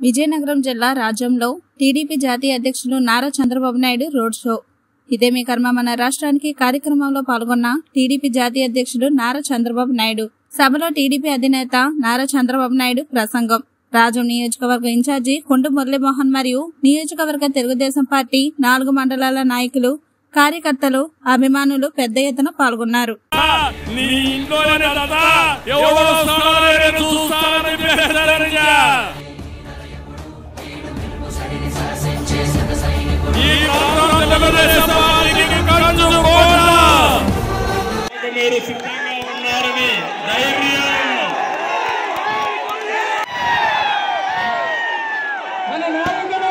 విజయనగరం జిల్లా రాజ్యంలో టీడీపీ జాతీయ అధ్యక్షులు నారా చంద్రబాబు నాయుడు రోడ్ షో. ఇదేమి కర్మ మన రాష్ట్రానికి కార్యక్రమంలో పాల్గొన్న టీడీపీ జాతీయ అధ్యక్షుడు నారా చంద్రబాబు నాయుడు. సభలో టీడీపీ అధినేత నారా చంద్రబాబు నాయుడు ప్రసంగం. రాజం నియోజకవర్గ ఇన్ఛార్జి కొండు మురళీమోహన్ మరియు నియోజకవర్గ తెలుగుదేశం పార్టీ నాలుగు మండలాల నాయకులు కార్యకర్తలు అభిమానులు పెద్ద ఎత్తున పాల్గొన్నారు. సిద్ధంగా ఉన్నారని ధైర్యం మన నాయకుడు